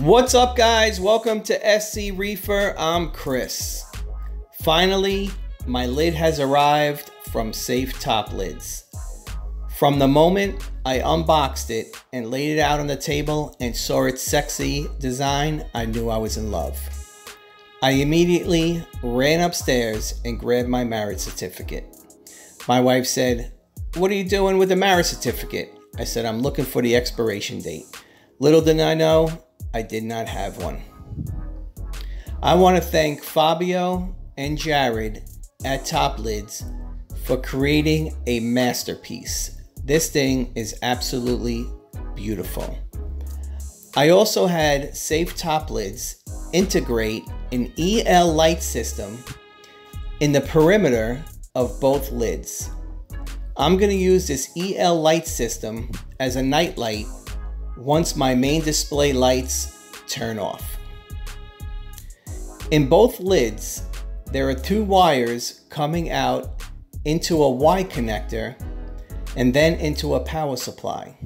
What's up, guys? Welcome to SC Reefer. I'm Chris. Finally, my lid has arrived from Safe Top Lids. From the moment I unboxed it and laid it out on the table and saw its sexy design, I knew I was in love. I immediately ran upstairs and grabbed my marriage certificate. My wife said, What are you doing with the marriage certificate? I said, I'm looking for the expiration date. Little did I know, I did not have one. I want to thank Fabio and Jared at Top Lids for creating a masterpiece. This thing is absolutely beautiful. I also had Safe Top Lids integrate an EL light system in the perimeter of both lids. I'm going to use this EL light system as a night light once my main display lights turn off. In both lids, there are two wires coming out into a Y connector and then into a power supply.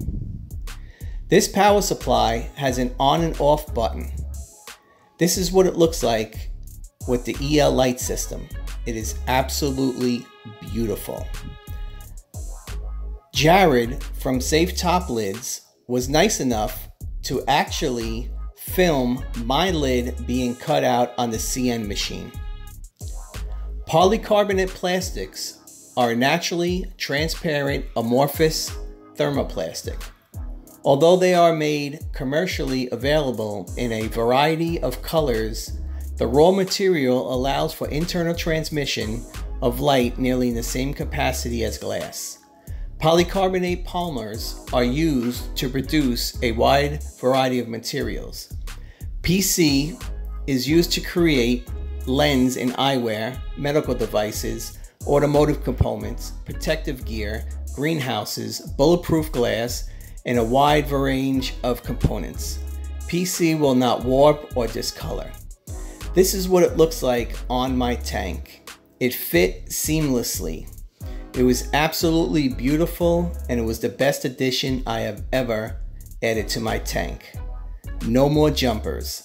This power supply has an on and off button. This is what it looks like with the EL light system. It is absolutely beautiful. Jared from Safe Top Lids was nice enough to actually film my lid being cut out on the CN machine. Polycarbonate plastics are naturally transparent amorphous thermoplastic. Although they are made commercially available in a variety of colors, the raw material allows for internal transmission of light nearly in the same capacity as glass. Polycarbonate polymers are used to produce a wide variety of materials. PC is used to create lens in eyewear, medical devices, automotive components, protective gear, greenhouses, bulletproof glass, and a wide range of components. PC will not warp or discolor. This is what it looks like on my tank. It fit seamlessly. It was absolutely beautiful and it was the best addition I have ever added to my tank. No more jumpers.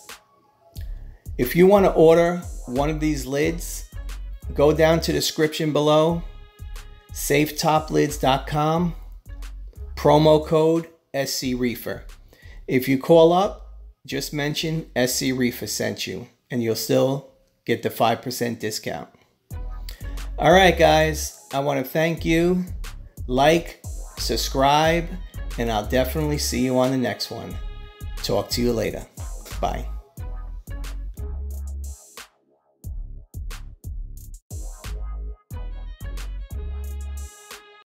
If you want to order one of these lids, go down to the description below, safetoplids.com, promo code SC Reefer. If you call up, just mention SC Reefer sent you and you'll still get the 5% discount. All right, guys. I want to thank you. Like, subscribe, and I'll definitely see you on the next one. Talk to you later. Bye.